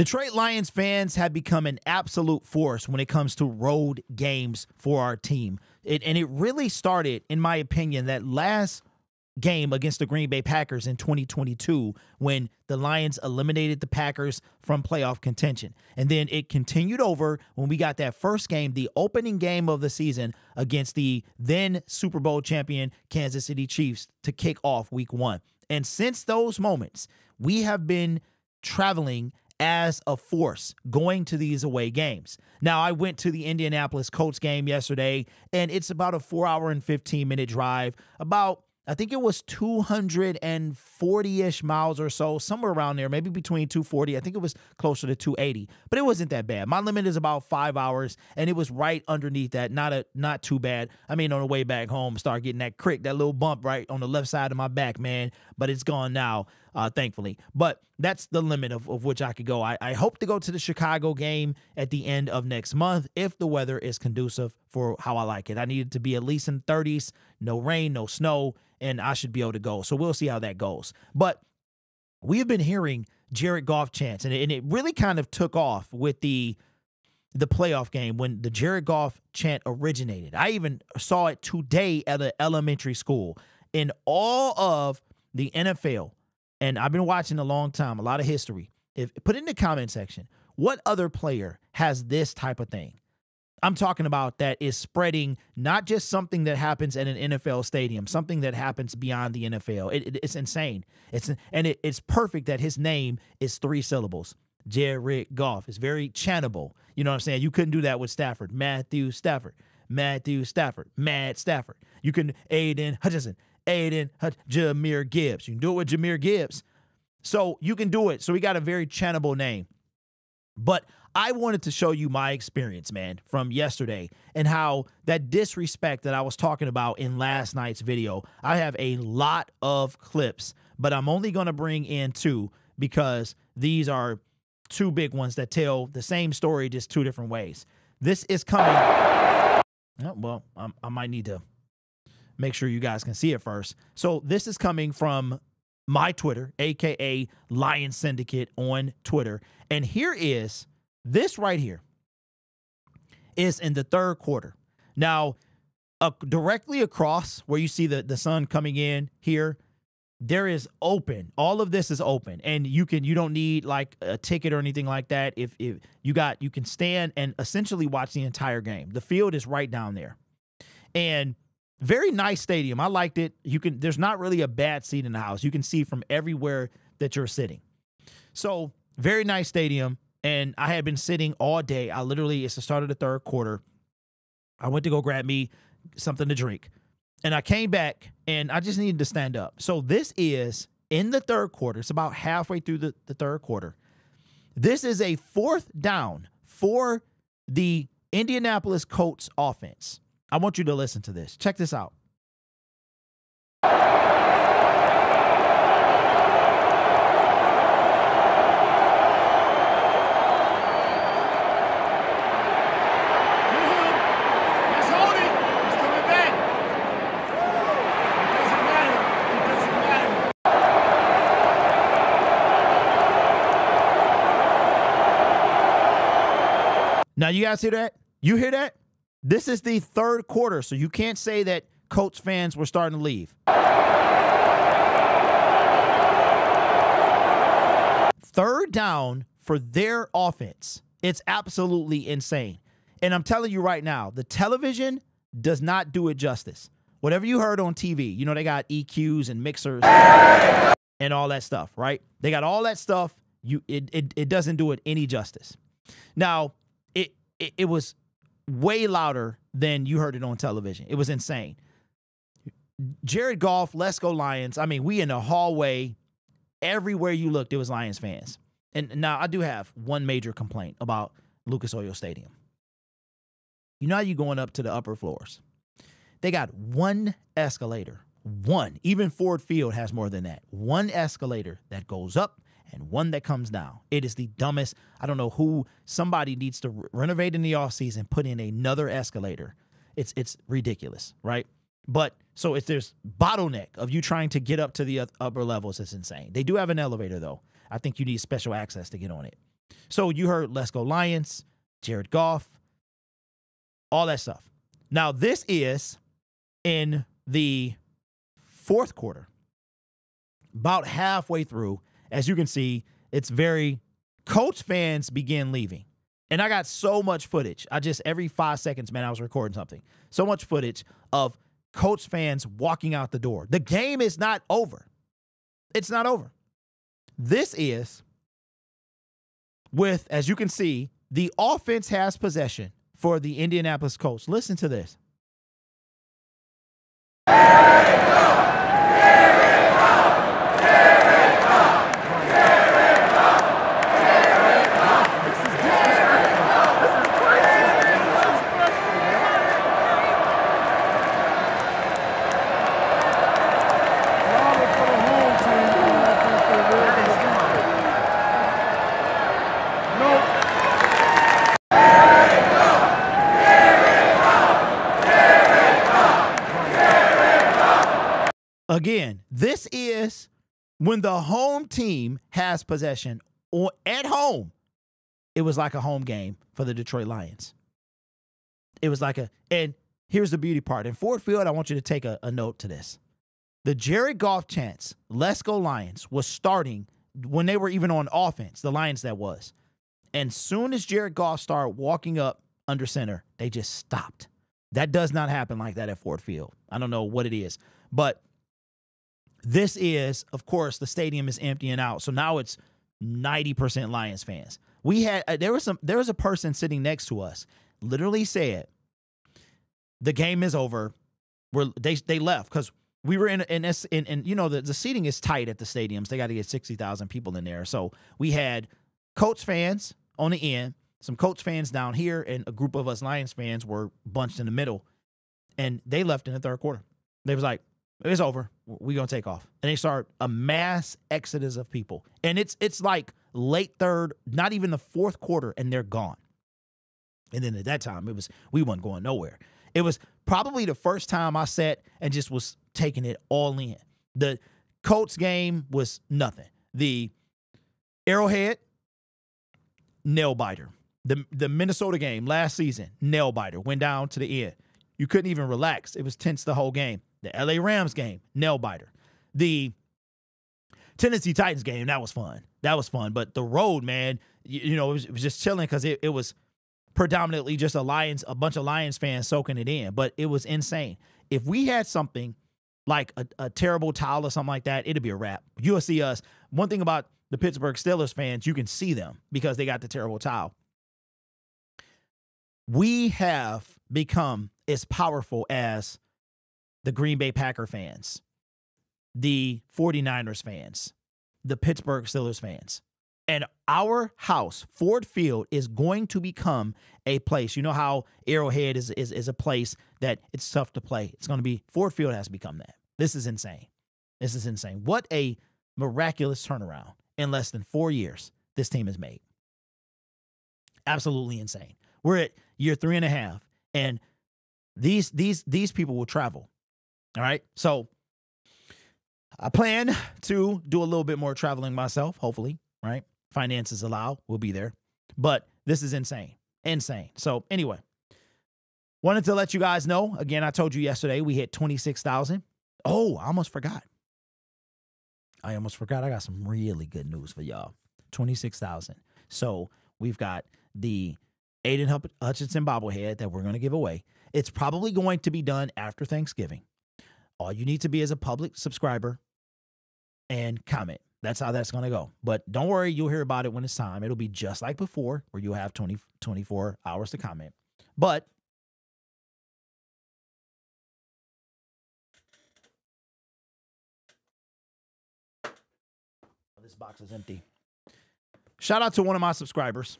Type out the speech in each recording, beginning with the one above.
Detroit Lions fans have become an absolute force when it comes to road games for our team. It, and it really started, in my opinion, that last game against the Green Bay Packers in 2022 when the Lions eliminated the Packers from playoff contention. And then it continued over when we got that first game, the opening game of the season against the then Super Bowl champion Kansas City Chiefs to kick off week one. And since those moments, we have been traveling as a force going to these away games. Now, I went to the Indianapolis Colts game yesterday, and it's about a four hour and 15 minute drive, about I think it was 240 ish miles or so, somewhere around there, maybe between 240. I think it was closer to 280, but it wasn't that bad. My limit is about five hours, and it was right underneath that. Not a not too bad. I mean, on the way back home, start getting that crick, that little bump right on the left side of my back, man. But it's gone now, uh, thankfully. But that's the limit of, of which I could go. I, I hope to go to the Chicago game at the end of next month if the weather is conducive for how I like it. I need it to be at least in 30s, no rain, no snow and I should be able to go. So we'll see how that goes. But we have been hearing Jared Goff chants, and it, really kind of took off with the the playoff game when the Jared Goff chant originated. I even saw it today at an elementary school. In all of the NFL, and I've been watching a long time, a lot of history. If put in the comment section, what other player has this type of thing? I'm talking about that is spreading not just something that happens in an NFL stadium, something that happens beyond the NFL. It, it, it's insane. It's and it, it's perfect that his name is three syllables. Jared Goff. It's very chantable. You know what I'm saying? You couldn't do that with Stafford. Matthew Stafford. Matthew Stafford. Matt Stafford. You can Aidan Hutchinson. Aidan Hutch- Jahmyr Gibbs. You can do it with Jahmyr Gibbs. So you can do it. So we got a very chantable name. But I wanted to show you my experience, man, from yesterday and how that disrespect that I was talking about in last night's video. I have a lot of clips, but I'm only going to bring in two because these are two big ones that tell the same story just two different ways. This is coming. Oh, well, I'm, I might need to make sure you guys can see it first. So this is coming from my Twitter, aka Lion Syndicate on Twitter. And here is this right here is in the third quarter. Now, uh, directly across where you see the, the sun coming in here, there is open. All of this is open, and you can you don't need like a ticket or anything like that. If if you got you can stand and essentially watch the entire game. The field is right down there, and very nice stadium. I liked it. You can there's not really a bad seat in the house. You can see from everywhere that you're sitting. So very nice stadium and I had been sitting all day. I literally, it's the start of the third quarter. I went to go grab me something to drink. And I came back and I just needed to stand up. So this is in the third quarter. It's about halfway through the, the third quarter. This is a fourth down for the Indianapolis Colts offense. I want you to listen to this. Check this out. Now, you guys hear that? You hear that? This is the third quarter, so you can't say that Colts fans were starting to leave. Third down for their offense. It's absolutely insane. And I'm telling you right now, the television does not do it justice. Whatever you heard on TV, you know, they got EQs and mixers and all that stuff, right? They got all that stuff. You it it, it doesn't do it any justice. Now, it, it it was way louder than you heard it on television. It was insane. Jared Goff, let's go Lions. I mean, we in the hallway, everywhere you looked, it was Lions fans. And now I do have one major complaint about Lucas Oil Stadium. You know how you going up to the upper floors? They got one escalator, one. Even Ford Field has more than that. One escalator that goes up and one that comes down. It is the dumbest. I don't know who somebody needs to re- renovate in the offseason, put in another escalator. It's it's ridiculous, right? But so if there's bottleneck of you trying to get up to the upper levels, it's insane. They do have an elevator though. I think you need special access to get on it. So you heard Let's Go Lions, Jared Goff, all that stuff. Now, this is in the fourth quarter, about halfway through. As you can see, it's very, Colts fans begin leaving. And I got so much footage. I just, every five seconds, man, I was recording something. So much footage of Colts fans walking out the door. The game is not over. It's not over. This is with, as you can see, the offense has possession for the Indianapolis Colts. Listen to this. Again, this is when the home team has possession or at home. It was like a home game for the Detroit Lions. It was like a, and here's the beauty part. In Ford Field, I want you to take a, a note to this. The Jared Goff chance, let's go Lions, was starting when they were even on offense, the Lions that was. And soon as Jared Goff started walking up under center, they just stopped. That does not happen like that at Ford Field. I don't know what it is, but this is, of course, the stadium is emptying out. So now it's 90% Lions fans. We had uh, there was some there was a person sitting next to us literally said the game is over. We're they they left because we were in in, in, in you know the, the seating is tight at the stadiums. They got to get 60,000 people in there. So we had Colts fans on the end, some Colts fans down here, and a group of us Lions fans were bunched in the middle. And they left in the third quarter. They was like, it's over. We're gonna take off. And they start a mass exodus of people. And it's it's like late third, not even the fourth quarter, and they're gone. And then at that time, it was we weren't going nowhere. It was probably the first time I sat and just was taking it all in. The Colts game was nothing. The Arrowhead, nail biter. The the Minnesota game last season, nail biter. Went down to the end. You couldn't even relax. It was tense the whole game. The LA Rams game, nail biter. The Tennessee Titans game, that was fun. That was fun. But the road, man, you, you know, it was, it was, just chilling because it, it was predominantly just a Lions, a bunch of Lions fans soaking it in. But it was insane. If we had something like a, a terrible towel or something like that, it'd be a wrap. You'll see us. One thing about the Pittsburgh Steelers fans, you can see them because they got the terrible towel. We have become as powerful as the Green Bay Packer fans, the 49ers fans, the Pittsburgh Steelers fans. And our house, Ford Field, is going to become a place. You know how Arrowhead is, is, is a place that it's tough to play. It's going to be, Ford Field has become that. This is insane. This is insane. What a miraculous turnaround in less than four years this team has made. Absolutely insane. We're at year three and a half, and these these these people will travel all right. So I plan to do a little bit more traveling myself, hopefully, right? Finances allow, we'll be there. But this is insane. Insane. So, anyway, wanted to let you guys know. Again, I told you yesterday we hit 26,000. Oh, I almost forgot. I almost forgot. I got some really good news for y'all. 26,000. So, we've got the Aidan Hutchinson bobblehead that we're going to give away. It's probably going to be done after Thanksgiving. All you need to be is a public subscriber and comment. That's how that's going to go. But don't worry, you'll hear about it when it's time. It'll be just like before, where you'll have 20, 24 hours to comment. But oh, this box is empty. Shout out to one of my subscribers.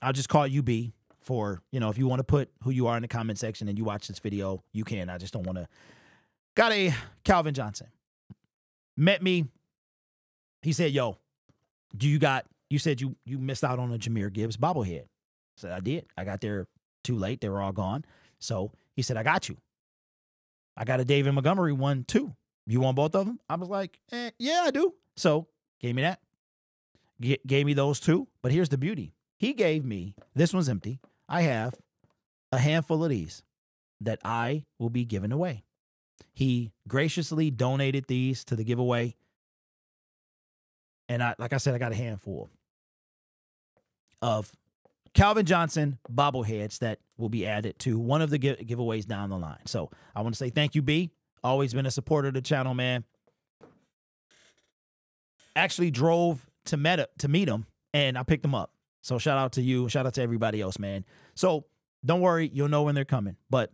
I'll just call you B for, you know, if you want to put who you are in the comment section and you watch this video, you can. I just don't want to Got a Calvin Johnson. Met me. He said, Yo, do you got, you said you you missed out on a Jahmyr Gibbs bobblehead. I said, I did. I got there too late. They were all gone. So he said, I got you. I got a David Montgomery one too. You want both of them? I was like, eh, yeah, I do. So gave me that. g- gave me those two. But here's the beauty he gave me this one's empty. I have a handful of these that I will be giving away. He graciously donated these to the giveaway. And I like I said, I got a handful of Calvin Johnson bobbleheads that will be added to one of the gi- giveaways down the line. So I want to say thank you, B. Always been a supporter of the channel, man. Actually drove to Meta to meet him and I picked him up. So shout out to you. Shout out to everybody else, man. So don't worry, you'll know when they're coming. But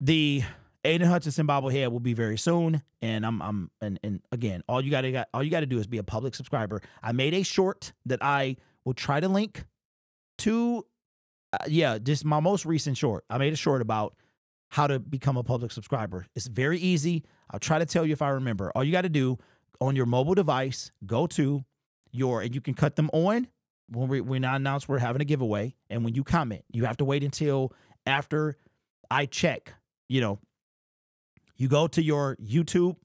the Aidan Hutchinson bobblehead will be very soon. And I'm I'm and, and again, all you gotta got all you gotta do is be a public subscriber. I made a short that I will try to link to uh, yeah, just my most recent short. I made a short about how to become a public subscriber. It's very easy. I'll try to tell you if I remember. All you got to do on your mobile device, go to your, and you can cut them on when we, when I announce we're having a giveaway. And when you comment, you have to wait until after I check, you know, you go to your YouTube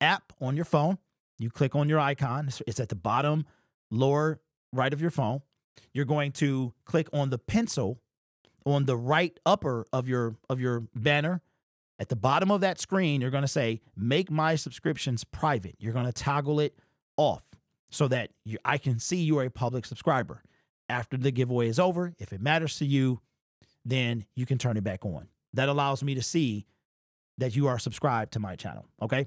app on your phone, you click on your icon, it's, at the bottom lower right of your phone. You're going to click on the pencil on the right upper of your of your banner. At the bottom of that screen you're going to say make my subscriptions private. You're going to toggle it off so that you, i can see you're a public subscriber. After the giveaway is over if it matters to you then you can turn it back on. That allows me to see that you are subscribed to my channel okay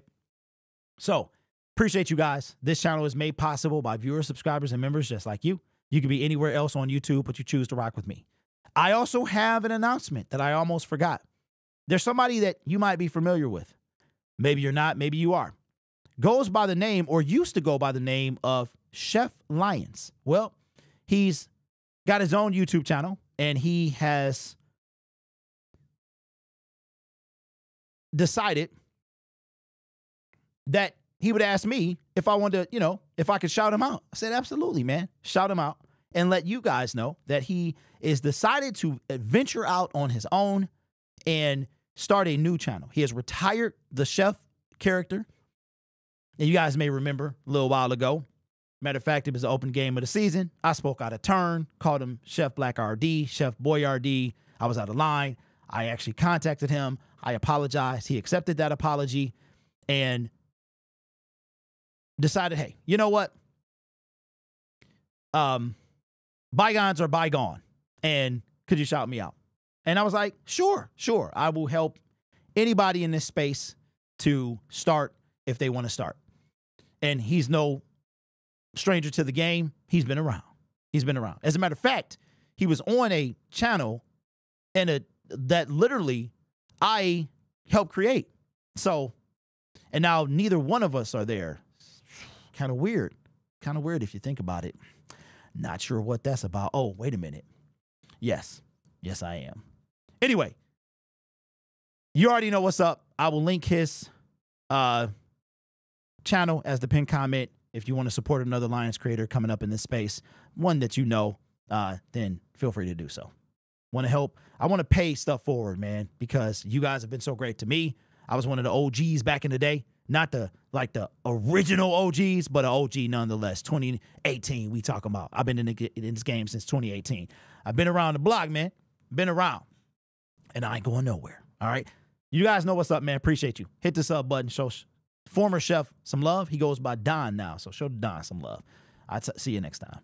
so appreciate you guys this channel is made possible by viewers subscribers and members just like you you could be anywhere else on youtube but you choose to rock with me I also have an announcement that I almost forgot. There's somebody that you might be familiar with. Maybe you're not, maybe you are. Goes by the name, or used to go by the name of Chef Lyons. Well, he's got his own YouTube channel and he has decided that he would ask me if I wanted to, you know, if I could shout him out. I said, absolutely, man. Shout him out and let you guys know that he is decided to venture out on his own and start a new channel. He has retired the chef character. And you guys may remember a little while ago. Matter of fact, it was the open game of the season. I spoke out of turn, called him Chef Black RD, Chef Boyardee. I was out of line. I actually contacted him. I apologized. He accepted that apology and decided, hey, you know what? Um, bygones are bygone. And could you shout me out? And I was like, sure, sure. I will help anybody in this space to start if they want to start. And he's no stranger to the game. He's been around. He's been around. As a matter of fact, he was on a channel and a that literally I helped create. So, and now neither one of us are there. Kind of weird. Kind of weird if you think about it. Not sure what that's about. Oh, wait a minute. Yes. Yes, I am. Anyway, you already know what's up. I will link his uh channel as the pin comment if you want to support another Lions creator coming up in this space, one that you know, uh, then feel free to do so. Want to help? I want to pay stuff forward, man, because you guys have been so great to me. I was one of the OGs back in the day not the like the original OGs, but an OG nonetheless. 2018, we talking about. I've been in, the, in this game since 2018. I've been around the block, man. Been around, and I ain't going nowhere. All right, you guys know what's up, man. Appreciate you. Hit the sub button. Show former chef some love. He goes by Don now, so show Don some love. I see you next time.